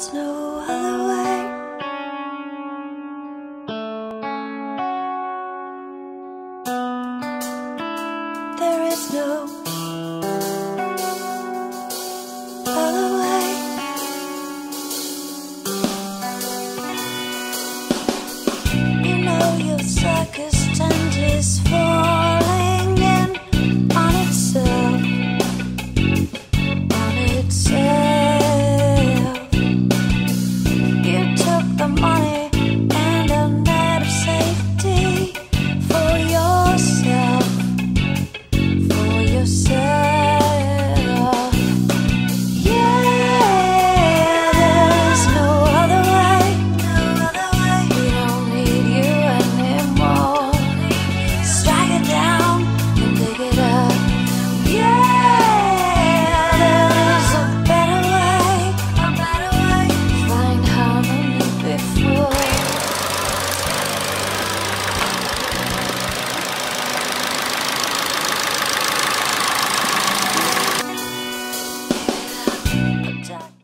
There's no other way. There is no other way. You know your circus tent is falling in on itself, on itself. time.